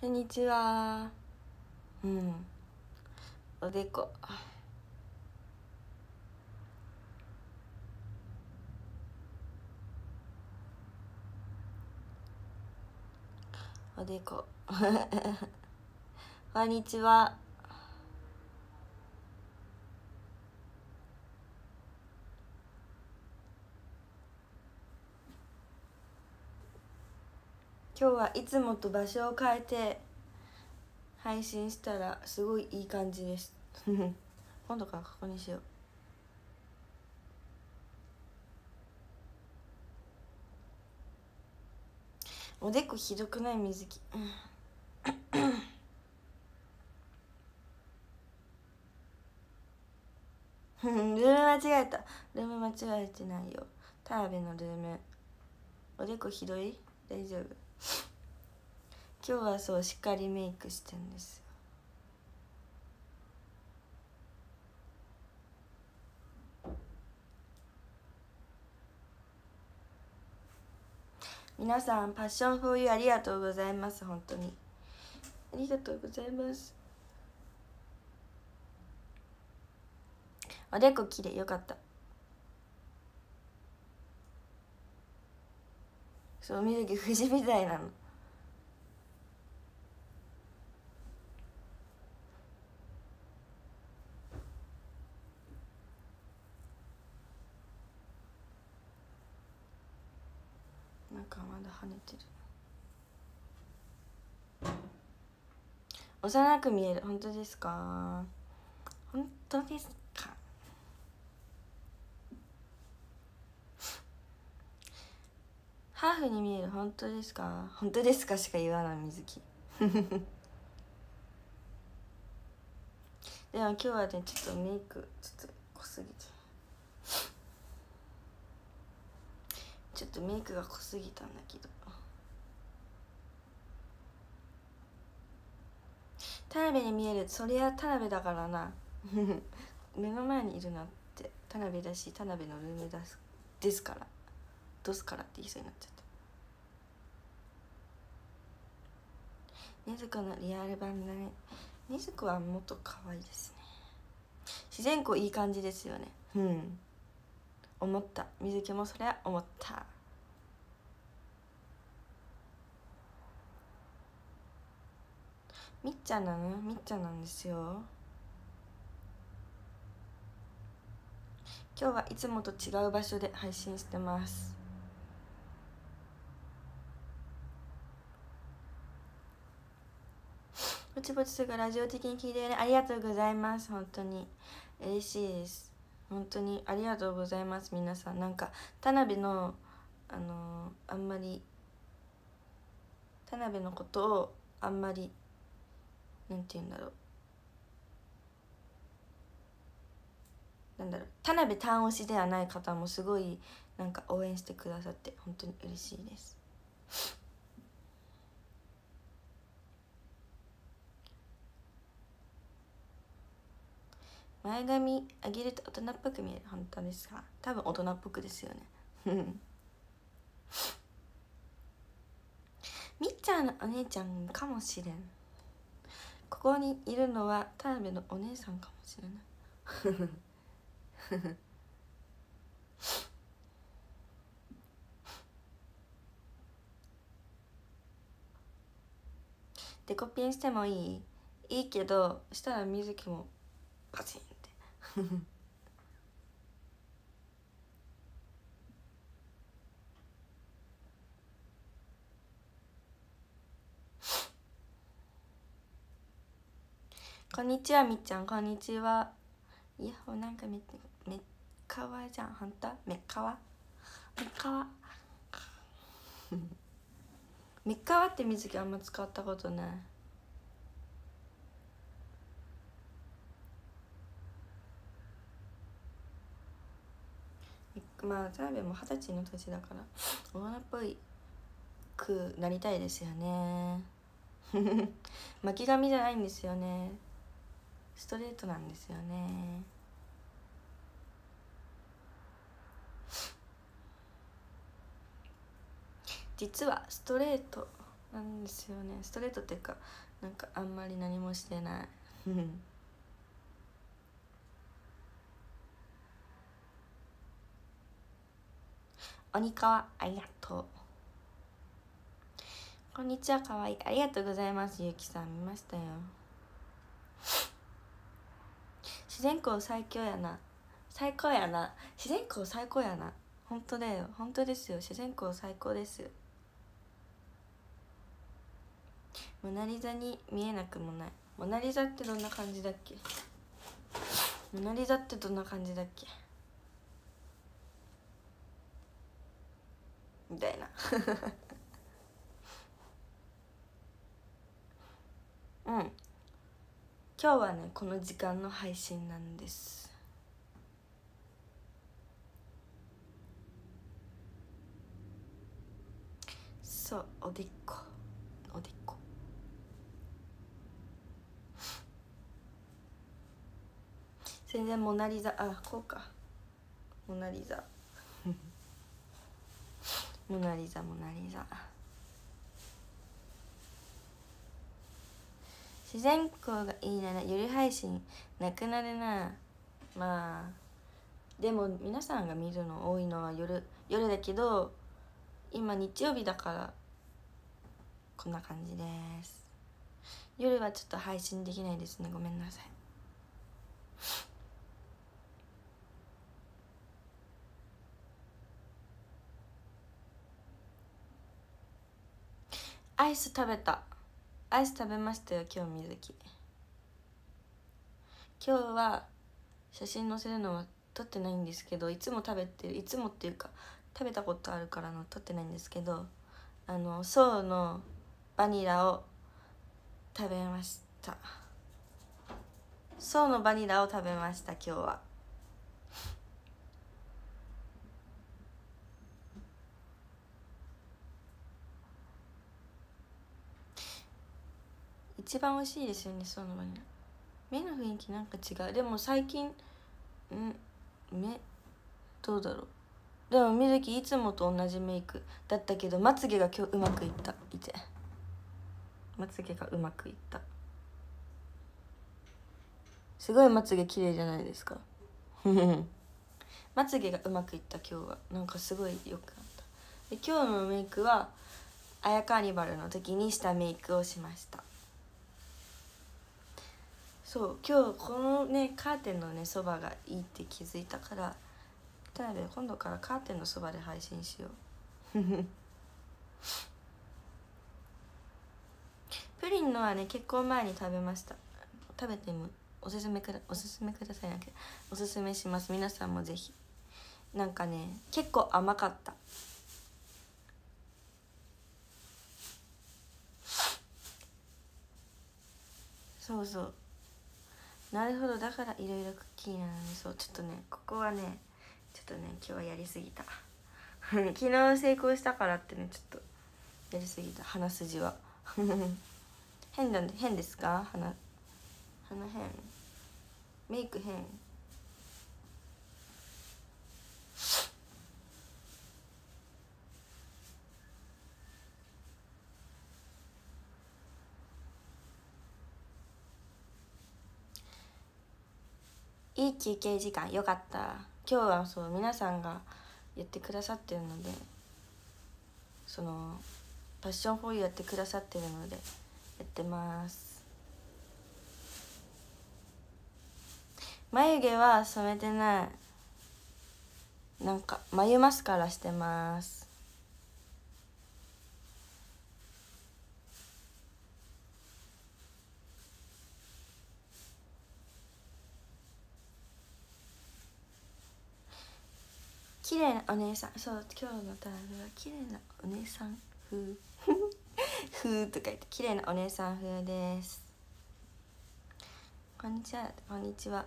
こんにちは。うん。おでこ。おでこ。こんにちは。今日はいつもと場所を変えて配信したらすごいいい感じです。今度からここにしよう。おでこひどくない水木ルーム間違えた。ルーム間違えてないよ。田辺のルーム。おでこひどい？大丈夫。今日はそうしっかりメイクしてんですよ。皆さんパッションフォーユーありがとうございます。本当に。ありがとうございます。おでこきれいよかった。そう見るけ富士みたいなの。なんかまだ跳ねてる。幼く見える。本当ですか？本当ですかハーフに見える。本当ですか？本当ですか？しか言わない水木。でも今日はねちょっとメイクちょっと濃すぎて。ちょっとメイクが濃すぎたんだけど。田辺に見える。そりゃ田辺だからな。目の前にいるなって。田辺だし田辺のルームですですから。どすからって言いそうになっちゃったねずこのリアル版だね。ねずこはもっと可愛いですね。自然光いい感じですよね。うん。思った。水木もそれは思った。みっちゃんなの？みっちゃんなんですよ。今日はいつもと違う場所で配信してます。ぼちぼちすぐラジオ的に聞いてね。ありがとうございます。本当に。嬉しいです。本当に。ありがとうございます。皆さん。なんか田辺のあのー、あんまり田辺のことをあんまりなんて言うんだろう。なんだろう。田辺単推しではない方もすごいなんか応援してくださって本当に嬉しいです。前髪上げると大人っぽく見える。本当ですか？多分大人っぽくですよね。みっちゃんのお姉ちゃんかもしれん。ここにいるのは田辺のお姉さんかもしれない。デコピンしてもいいいいけどしたら水木もパチン こんにちはみっちゃん。こんにちは。イヤホンなんかめめっかわじゃん。ほんとめっかわ？めっかわ。めっかわって水木あんま使ったことない。まあ田辺も二十歳の年だから大人っぽいくなりたいですよね。巻き髪じゃないんですよね。ストレートなんですよね。実はストレートなんですよね。ストレートっていうかなんかあんまり何もしてない。鬼川ありがとう。こんにちはかわいい。ありがとうございます。ゆきさん見ましたよ。自然光最強やな。最高やな。自然光最高やな。本当だよ。本当ですよ。自然光最高ですモナ・リザに見えなくもない。モナ・リザってどんな感じだっけ？モナ・リザってどんな感じだっけ？みたいな。うん。今日はねこの時間の配信なんです。そうおでっこ。おでっこ。全然モナ・リザあこうか。モナ・リザ。モナ・リザモナ・リザ。自然光がいいなら夜配信なくなるな。まあでも皆さんが見るの多いのは夜夜だけど今日曜日だからこんな感じです。夜はちょっと配信できないですね。ごめんなさい。アイス食べた。アイス食べましたよ今日水木。今日は写真載せるのは撮ってないんですけどいつも食べてるいつもっていうか食べたことあるからの撮ってないんですけどあのソウのバニラを食べました。ソウのバニラを食べました今日は。一番美味しいですよねソウのバニラ目の雰囲気なんか違う。でも最近ん？目？どうだろう。でも水木いつもと同じメイク。だったけどまつげが今日うまくいった。いて。まつげがうまくいった。すごいまつげ綺麗じゃないですか。まつげがうまくいった今日は。なんかすごいよくなった。で今日のメイクはあやカーニバルの時にしたメイクをしました。そう今日このねカーテンのねそばがいいって気づいたから田辺今度からカーテンのそばで配信しよう。プリンのはね結婚前に食べました。食べてもおすすめくだおすすめくださいなけ。おすすめします。皆さんもぜひ。なんかね結構甘かった。そうそうなるほど。だからいろいろクッキーなのにそうちょっとねここはねちょっとね今日はやりすぎた。昨日成功したからってねちょっとやりすぎた。鼻筋は。変なんで変ですか？鼻鼻変。メイク変。いい休憩時間よかった。今日はそう皆さんがやってくださってるのでそのパッションフォーユーやってくださってるのでやってます。眉毛は染めてない。なんか眉マスカラしてます。綺麗なお姉さんそう今日のタイムは綺麗なお姉さん風風とか言って綺麗なお姉さん風です。こんにちはこんにちは。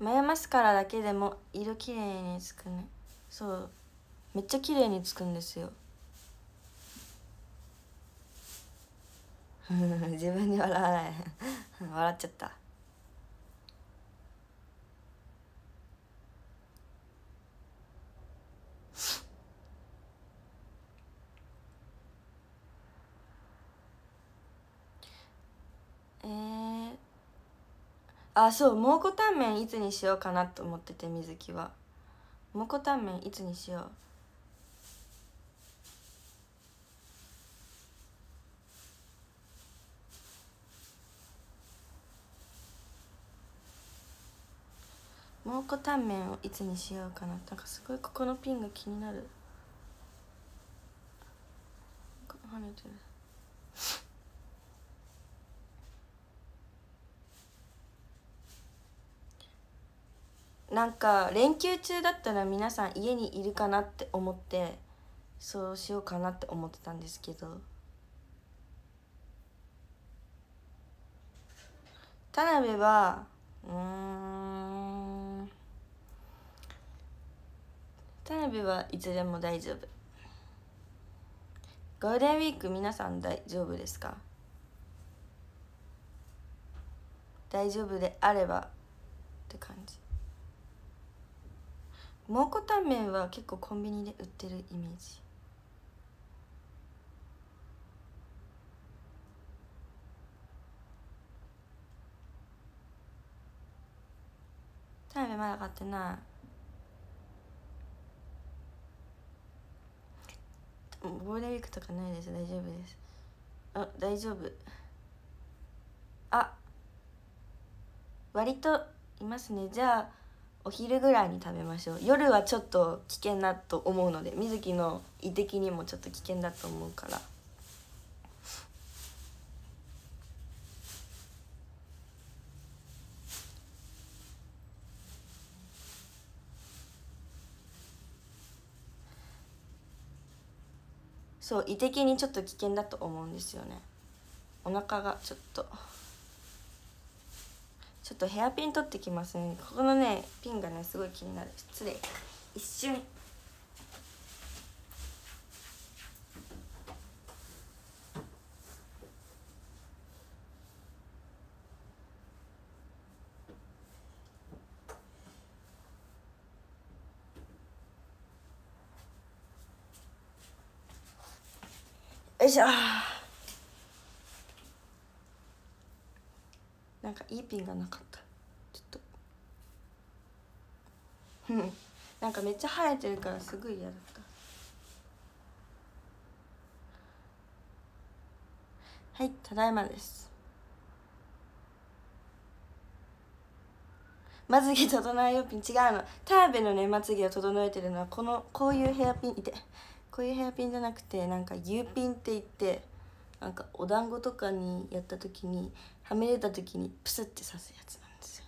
眉マスカラだけでも色綺麗につくね。そうめっちゃ綺麗につくんですよ。自分で笑わない。笑っちゃった。えー、あそう。蒙古タンメンいつにしようかなと思ってて水木は。蒙古タンメンいつにしよう。蒙古タンメンをいつにしようかな。なんかすごいここのピンが気になる。跳ねてる。なんか連休中だったら皆さん家にいるかなって思ってそうしようかなって思ってたんですけど。田辺はうん。田辺はいつでも大丈夫。ゴールデンウィーク皆さん大丈夫ですか？大丈夫であればって感じ。蒙古タンメンは結構コンビニで売ってるイメージ。タンメンまだ買ってない。ゴールデンウィークとかないです。大丈夫です。あ大丈夫。あ。割といますね。じゃあお昼ぐらいに食べましょう。夜はちょっと危険だと思うので水木の胃的にもちょっと危険だと思うから。そう胃的にちょっと危険だと思うんですよね。お腹がちょっと。ちょっとヘアピン取ってきますねここのねピンがねすごい気になる。失礼。一瞬。よいしょ。なんかいいピンがなかった。ちょっと。うん。なんかめっちゃ生えてるからすごい嫌だった。はいただいまです。まつげ整えよピン。違うの。田辺のねまつげを整えてるのはこのこういうヘアピンいて。こういうヘアピンじゃなくてなんか U ピンって言ってなんかお団子とかにやった時にはみ出た時にプスって刺すやつなんですよ。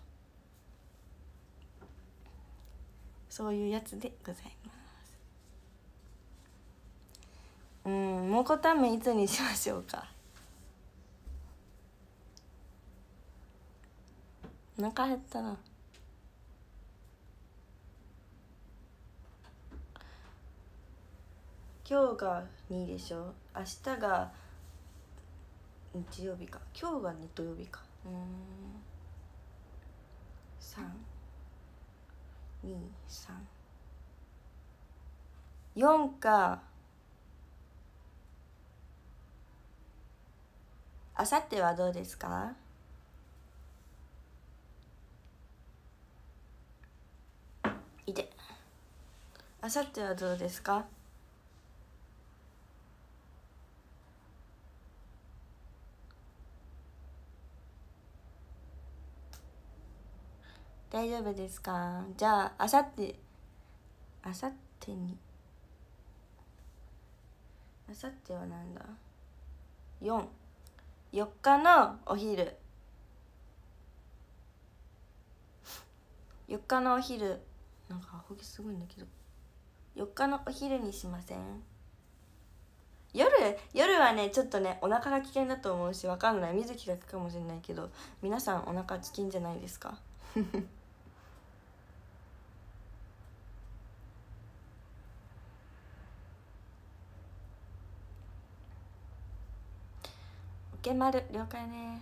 そういうやつでございます。うん蒙古タンメンいつにしましょうか。お腹減ったな。今日が2でしょ？明日が日曜日か。今日が土曜日か。うん323か。あさってはどうですか？いて。あさってはどうですか？大丈夫ですか？じゃああさってあさってに。あさってはなんだ？44日のお昼。4日のお昼。なんかアホ毛すごいんだけど。4日のお昼にしません？夜夜はねちょっとねお腹が危険だと思うしわかんない。水木が行くかもしれないけど皆さんお腹危険じゃないですか？けまる了解ね。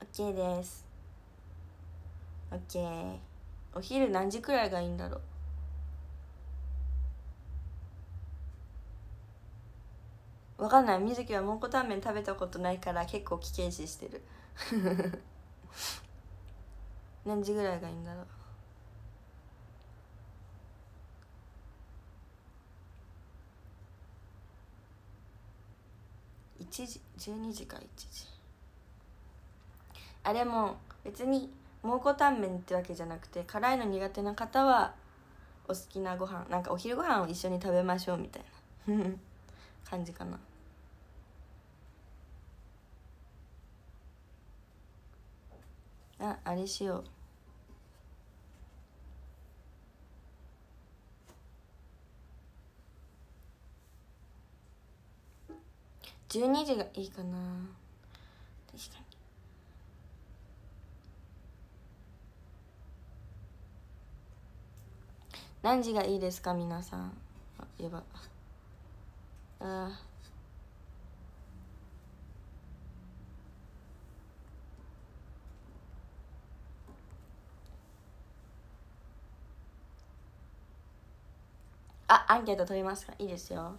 OK です。OK お昼何時くらいがいいんだろう。わかんない。水木は蒙古タンメン食べたことないから結構危険視してる。何時ぐらいがいいんだろう。1時12時か1時。あれも別に蒙古タンメンってわけじゃなくて辛いの苦手な方はお好きなご飯なんかお昼ご飯を一緒に食べましょうみたいな。感じかな。ああれしよう。12時がいいかな。確かに。何時がいいですか皆さん。あやば。ああアンケート取りますか？いいですよ。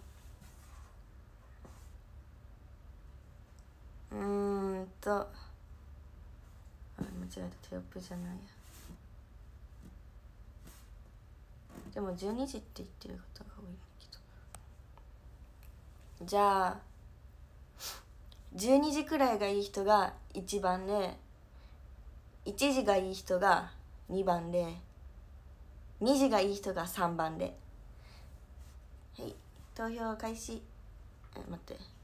うーんと。あ間違えた。テロップじゃないや。でも12時って言ってる方が多いけど。じゃあ12時くらいがいい人が1番で1時がいい人が2番で2時がいい人が3番で。はい投票開始。え待って。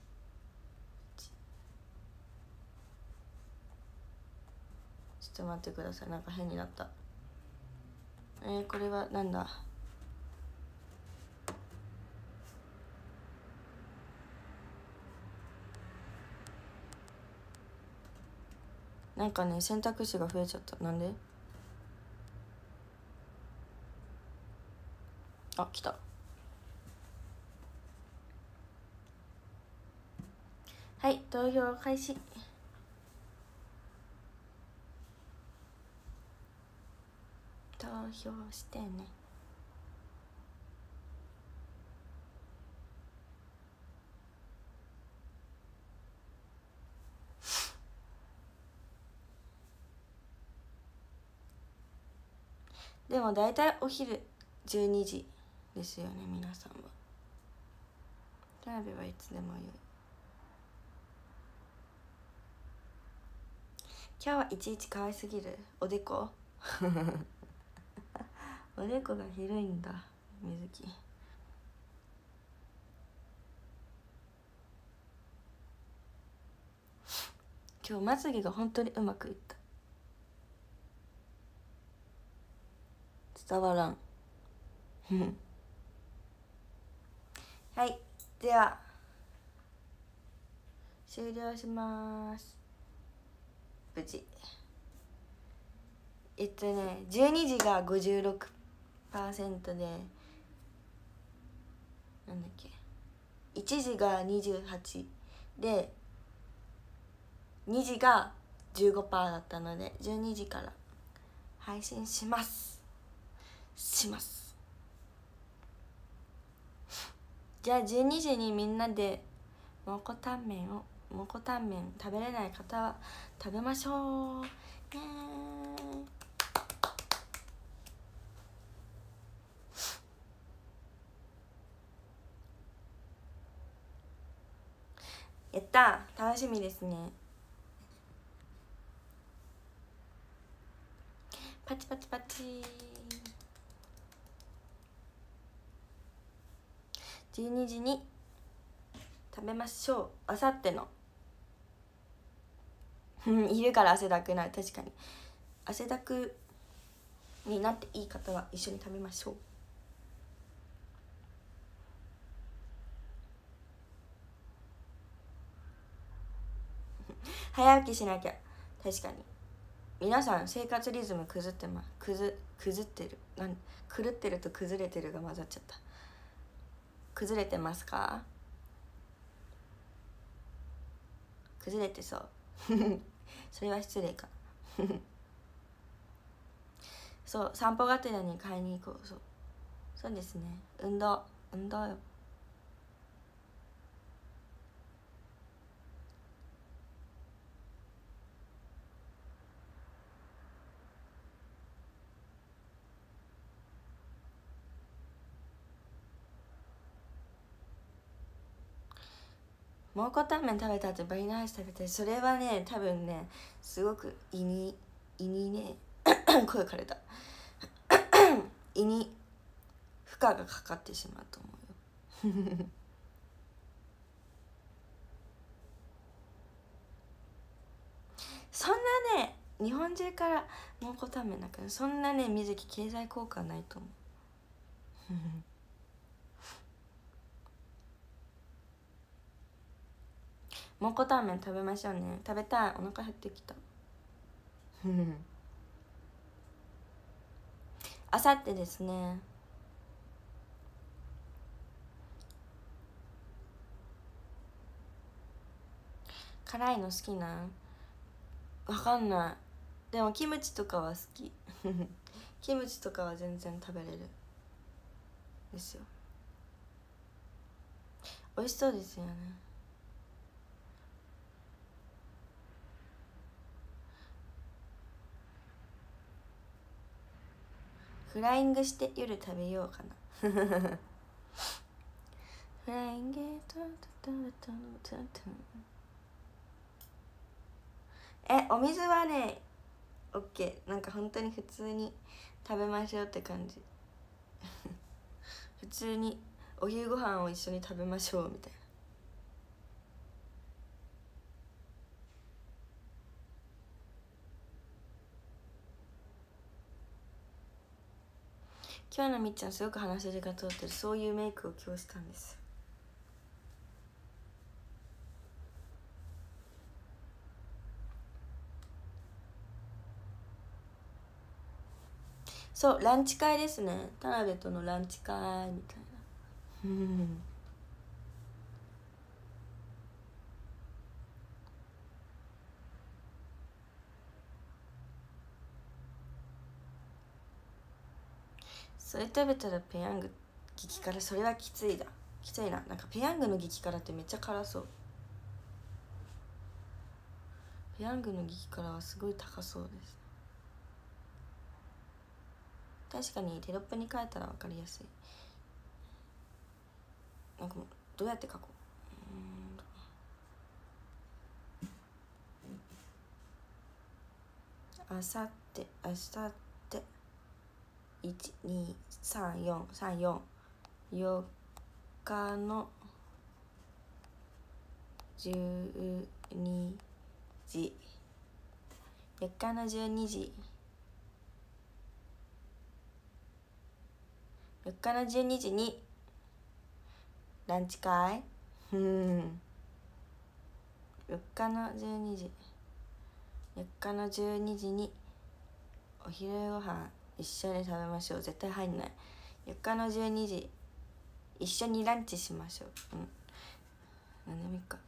ちょっと待ってください。なんか変になった。えー、これはなんだ？なんかね選択肢が増えちゃった。なんで？あ来た。はい投票開始。投票してね。でも大体お昼12時ですよね皆さんは。田辺はいつでもよい。今日はいちいち可愛すぎる。おでこ。おでこが広いんだ水木。今日まつげが本当にうまくいった。伝わらん。はい。では終了します。無事。えっとね12時が56%でなんだっけ。1時が28で2時が15%だったので12時から。配信します。します。じゃあ12時にみんなで蒙古タンメンを蒙古タンメン食べれない方は食べましょう。ねやった。楽しみですね。パチパチパチ。12時に食べましょう。あさっての。うんいるから汗だくなる。確かに。汗だくになっていい方は一緒に食べましょう。早起きしなきゃ。確かに。皆さん生活リズム崩ってますくず崩ってる。なん狂ってると崩れてるが混ざっちゃった。崩れてますか？崩れてそう。それは失礼か。そう散歩がてらに買いに行こう。そう。そうですね。運動。運動よ。蒙古タンメン食べた後バニラアイス食べてそれはね多分ねすごく胃に胃にね 声かれた。胃に負荷がかかってしまうと思うよ。そんなね日本中から蒙古タンメンだかそんなね水木経済効果ないと思う。蒙古タンメン食べましょうね。食べたい。お腹減ってきた。あさってですね。辛いの好きなん？わかんない。でもキムチとかは好き。キムチとかは全然食べれる。ですよ。美味しそうですよねフライングして夜食べようかな。フライングトントントントントンえお水はねオッケー。なんか本当に普通に食べましょうって感じ。普通にお昼ご飯を一緒に食べましょうみたいな。今日のみっちゃんすごく話しが通ってるそういうメイクを今日したんです。そうランチ会ですね。田辺とのランチ会みたいな。うん。それ食べたらペヤング激辛それはきついだ。きついな。なんかペヤングの激辛ってめっちゃ辛そう。ペヤングの激辛はすごい高そうです。確かにテロップに変えたら分かりやすい。なんかどうやって書こう。あさって明日。1234344日の12時。4日の12時。4日の12時にランチ会？うん。4日の12時4日の12時にお昼ご飯。一緒に食べましょう。絶対入んない。4日の12時。一緒にランチしましょう。うん。何でもいいか。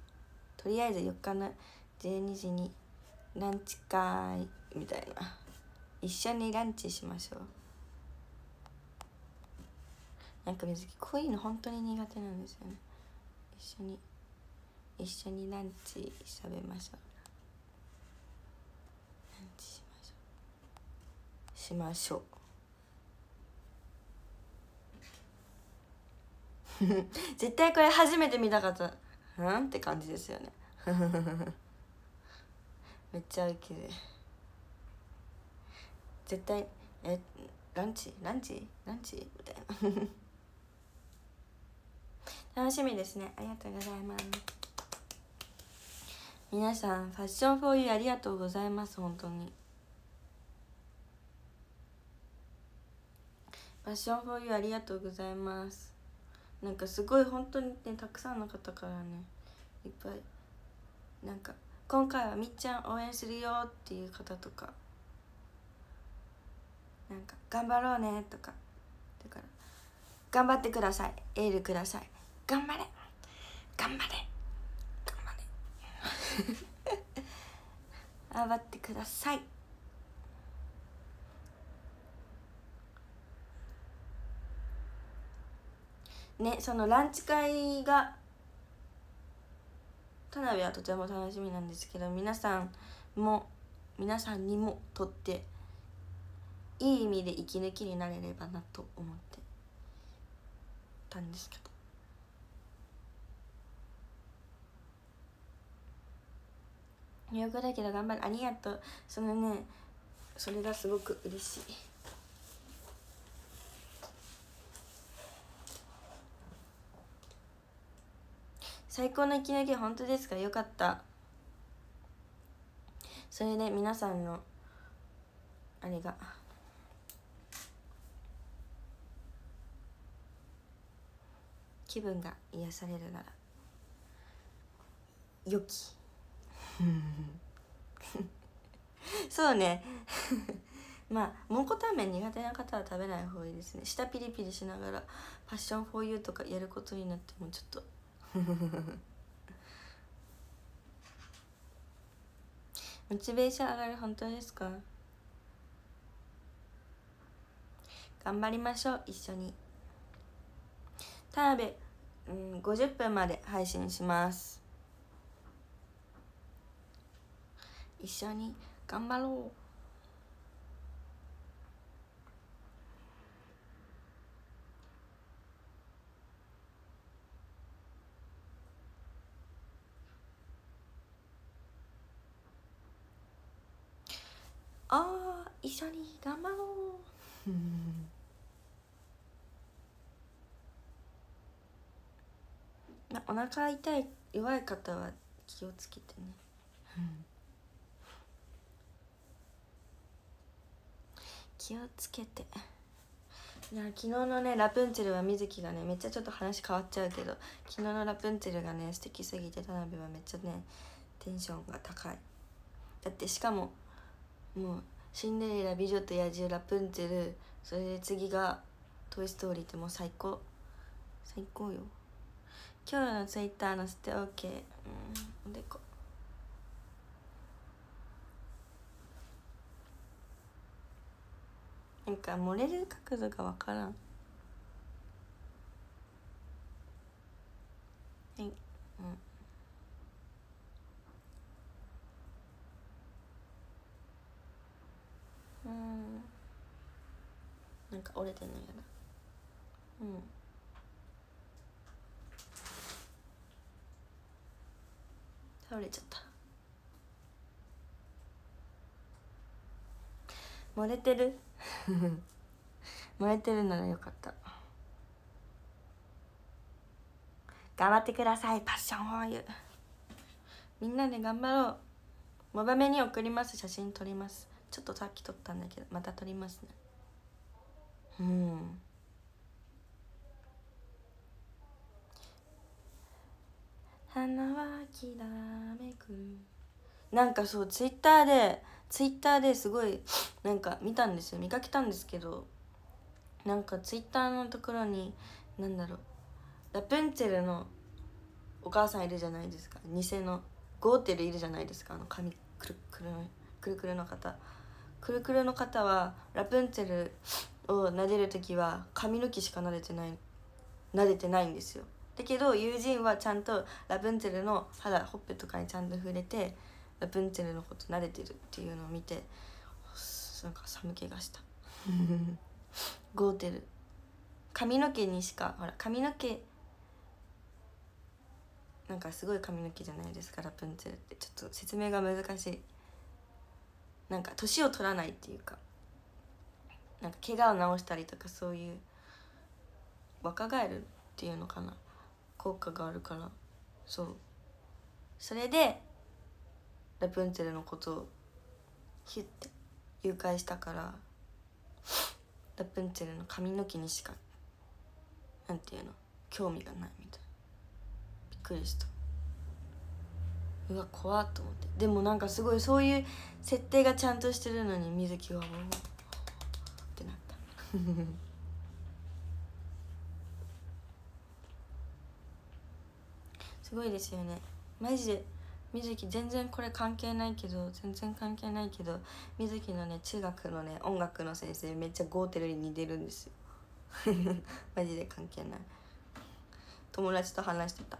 とりあえず4日の12時にランチ会みたいな。一緒にランチしましょう。なんか水木こういうの本当に苦手なんですよね。一緒に。一緒にランチ食べましょうランチしましょうしましょう。絶対これ初めて見たかった。うんって感じですよね。めっちゃウケる。絶対えランチ？ランチ？ランチ？みたいな。楽しみですね。ありがとうございます。皆さんファッションフォーユーありがとうございます。本当に。ファッションフォーユーありがとうございます。なんかすごい本当にねたくさんの方からねいっぱいなんか今回はみっちゃん応援するよっていう方とかなんか頑張ろうねとかだから頑張ってください。エールください。頑張れ。頑張れ。頑張れ。頑張ってください。ねそのランチ会が田辺はとても楽しみなんですけど皆さんも皆さんにもとっていい意味で息抜きになれればなと思ってたんですけど。よくだけど頑張る。ありがとう。そのねそれがすごく嬉しい。最高の息抜き本当ですか？よかった。それで皆さんのあれが。気分が癒されるなら良き。そうね。まあ蒙古タンメン苦手な方は食べない方がいいですね。舌ピリピリしながらパッションフォーユーとかやることになってもちょっとモチベーション上がる本当ですか。頑張りましょう一緒に。田辺、うん、50分まで配信します。一緒に頑張ろう。ああ一緒に頑張ろう。お腹痛い弱い方は気をつけてね。気をつけて。いや昨日のねラプンツェルは水木がねめっちゃちょっと話変わっちゃうけど昨日のラプンツェルがね素敵すぎて田辺はめっちゃねテンションが高い。だってしかももう「シンデレラ美女と野獣ラプンツェル」それで次が「トイ・ストーリー」ってもう最高。最高よ。今日のツイッター載せて OK うんおでこ。なんか漏れる角度が分からん。はい。うん。なんか折れてんのやだ。うん。倒れちゃった。漏れてる？漏れてるならよかった。頑張ってください。パッションフォーユみんなで頑張ろう。モバメに送ります。写真撮ります。ちょっとさっき撮ったんだけどまた撮りますね。うん。花はきらめく。なんかそうツイッターでツイッターですごいなんか見たんですよ。見かけたんですけどなんかツイッターのところになんだろう。ラプンツェルのお母さんいるじゃないですか。偽のゴーテルいるじゃないですか。あの髪くるくるくるくるの方。くるくるの方はラプンツェルを撫でる時は髪の毛しか撫でてない撫でてないんですよ。だけど友人はちゃんとラプンツェルの肌ほっぺとかにちゃんと触れてラプンツェルのこと慣れてるっていうのを見てなんか寒気がした。ゴーテル髪の毛にしかほら髪の毛なんかすごい髪の毛じゃないですかラプンツェルって。ちょっと説明が難しい。なんか年を取らないっていうかなんか怪我を治したりとかそういう若返るっていうのかな。効果があるから。そう。それでラプンツェルのことをヒュッて誘拐したからラプンツェルの髪の毛にしかなんていうの興味がないみたい。なびっくりした。うわ怖っと思って。でもなんかすごいそういう設定がちゃんとしてるのに水木はもうってなった。すごいですよね。マジで水木全然これ関係ないけど全然関係ないけど水木のね中学のね音楽の先生めっちゃゴーテルに似てるんですよ。マジで関係ない。友達と話してた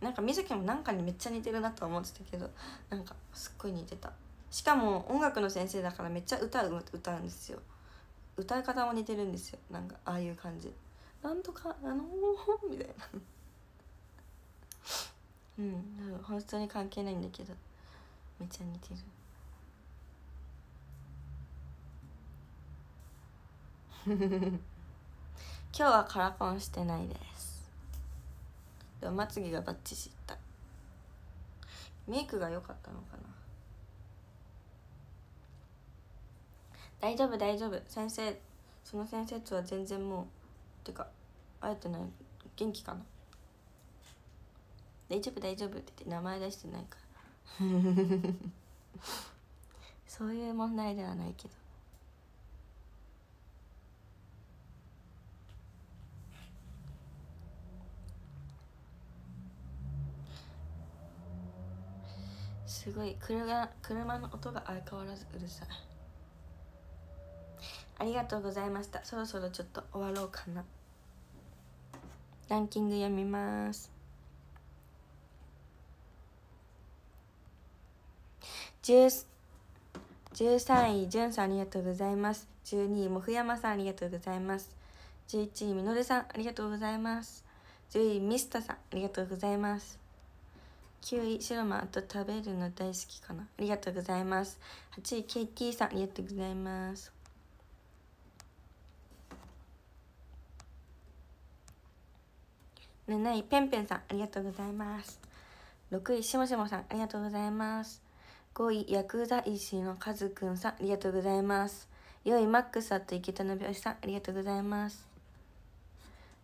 なんか水木もなんかにめっちゃ似てるなと思ってたけどなんかすっごい似てた。しかも音楽の先生だからめっちゃ歌う歌うんですよ。歌い方も似てるんですよ。なんかああいう感じ。なんとかあのー、みたいな。うん本当に関係ないんだけど。めっちゃ似てる。今日はカラコンしてないです。でもまつげがバッチシったメイクが良かったのかな？大丈夫大丈夫。先生その先生とは全然もうてか会えてない。元気かな？大丈夫大丈夫って言って名前出してないから。そういう問題ではないけど。すごい車車の音が相変わらずうるさい。ありがとうございました。そろそろちょっと終わろうかな。ランキング読みます。13位じゅんさんありがとうございます。12位もふやまさんありがとうございます。11位みのるさんありがとうございます。10位ミスタさんありがとうございます。9位シロマンと食べるの大好きかな。ありがとうございます。8位ケイティさんありがとうございます。7位ペンペンさんありがとうございます。6位しもしもさんありがとうございます。5位ヤクザ石のカズくんさんありがとうございます。4位マックスさんと池田の拍子さんありがとうございます。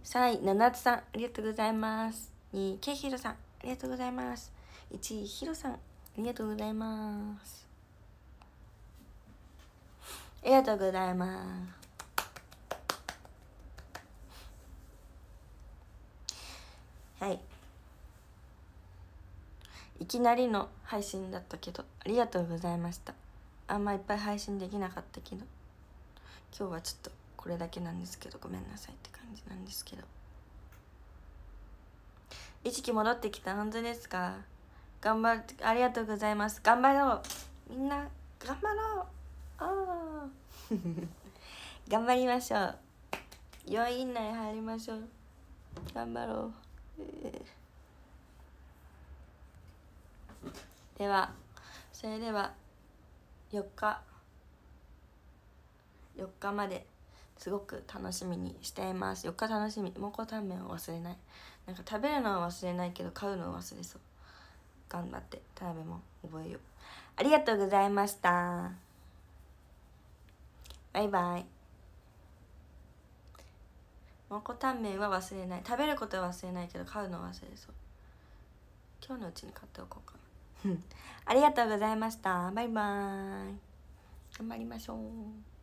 3位七津さんありがとうございます。2位ケイヒロさんりがとうございます。1位ヒロさんありがとうございます。ありがとうございます。はい。いきなりの配信だったけどありがとうございました。あんまいっぱい配信できなかったけど今日はちょっとこれだけなんですけどごめんなさいって感じなんですけど。意識戻ってきた。本当ですか？頑張ってありがとうございます。頑張ろう。みんな頑張ろう。あ 頑張りましょう。4位以内入りましょう。頑張ろう。ではそれでは4日。4日まですごく楽しみにしています。4日楽しみ。蒙古タンメンを忘れない。なんか食べるのは忘れないけど買うのを忘れそう。頑張って食べも覚えよう。ありがとうございました。バイバイ。蒙古タンメンは忘れない。食べることは忘れないけど買うのは忘れそう。今日のうちに買っておこうかな。ありがとうございました。バイバーイ。頑張りましょう。